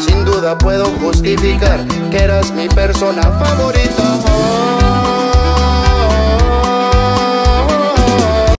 Sin duda puedo justificar que eras mi persona favorita.